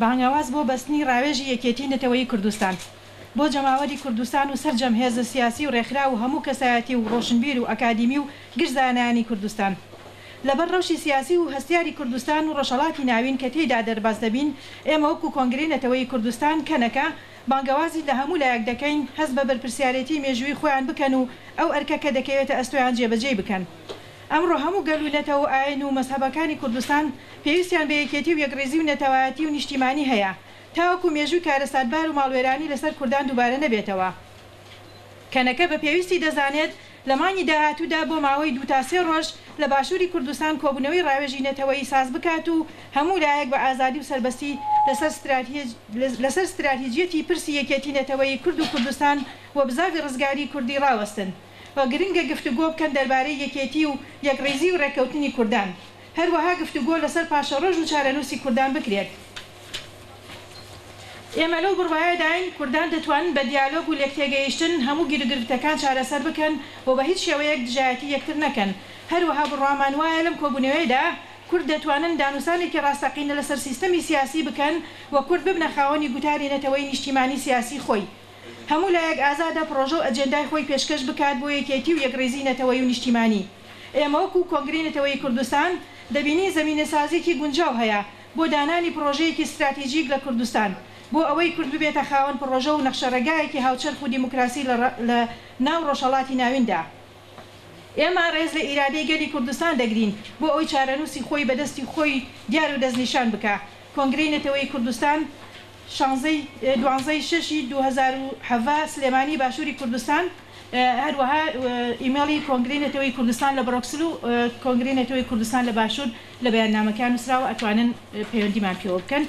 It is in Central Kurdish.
بانگەواز بۆ بەستنی ڕاوێژی یەکێتیی نەتەوەیی کوردستان بۆ جەماوەری کوردستان و سەرجەم هێزە سیاسی و ڕێکخراو و هەموو کەسایەتی و ڕۆشنبیر و ئەکادیمی و گشت زانایانی کوردستان لەبەر ڕەوشی سیاسی و هەستیاری کوردستان و ڕۆژهەڵاتی ناوین کە تێیدا دەرباز دەبین ئێمە وەکوو کۆنگرەی نەتەوەیی کوردستان کەنەکە بانگەوازی لە هەموو لایەک دەکەین هەست بە بەرپرسیارێتیی مێژوویی خۆیان بکەن و ئەو ئەرکە کە دەکەوێتە ئەستۆیان جێبەجێی بکەن. ئەمڕۆ هەموو گەل و نەتەوە و ئایین و مەزهەبەکانی کوردستان پێویستیان بە یەکێتی و یەکڕیزی و نەتەوایەتی و نیشتیمانی هەیە تاوەکو مێژووی کارەساتبار و ماڵوێرانی لەسەر کوردان دووبارە نەبێتەوە. کەنەکە بە پێویستی دەزانێت لە مانگی داهاتوودا بۆ ماوەی دوو تا سێ ڕۆژ لە باشووری کوردستان کۆبوونەوەی ڕاوێژی نەتەوەیی ساز بکات و هەموو لایەک بە ئازادی و سەربەستی لەسەر ستراتیجیەتی پرسی یەکێتی نەتەوەیی کورد و کوردستان و بزاڤی ڕزگاریی کوردی ڕاوەستن. و گرنگە گفتوگۆ بکەن دەربارەی یەکێتی و یەکڕیزی و ڕێککەوتنی کوردان. هەروەها گفتوگۆ لەسەر پاشەڕۆژ و چارەنووسی کوردان بکرێت. ئێمە لەو بڕوایەداین کوردان دەتوانن بە دیالۆگ و لێکتێگەیشتن هەموو گیروگرفتەکان چارەسەر بکەن و بە هیچ شێوەیەک دژایەتی یەکتر نەکەن. هەروەها بڕوامان وایە لەم کۆبوونەوەیەدا کورد دەتوانن دانوسانێکی ڕاستەقینە لەسەر سیستەمی سیاسی بکەن و کورد ببنە خاوەنی گوتاری نەتەوەی نیشتیمانی سیاسی خۆی. هەموو لایەک ئازادە پڕۆژە و ئەجێندای خۆی پێشکەش بکات بۆ یەکێتی و یەکڕیزی نەتەوەیی و نیشتیمانی. ئێمە وەکوو کۆنگرەی نەتەوەیی کوردستان دەبینین زەمینەسازییەکی گونجاو هەیە بۆ دانانی پڕۆژەیەکی ستراتیجیک لە کوردستان بۆ ئەوەی کورد ببێتە خاوەن پڕۆژە و نەخشەڕێگایەکی هاوچەرخ و دیموکراسی لە ناو ڕۆژهەڵاتی ناویندا. ئێمە ڕێز لە ئیرادەی گەلی کوردستان دەگرین بۆ ئەوەی چارەنووسی خۆی بە دەستی خۆی دیار و دەستنیشان بکا. کۆنگرەی نەتەوەیی کوردستان شانزە ی دوانزە ی شەش ی دوو هەزار و حەڤە سلێمانی باشوری کوردستان هەروەها ئیمێڵی کۆنگرەی نەتەوەیی کوردستان لە برۆکسل و کۆنگرەی نەتەوەیی کوردستان لە باشور لە بەیاننامەکەیا نوسراوە ئەتوانن پەیوەندیمان پێوە بکەن.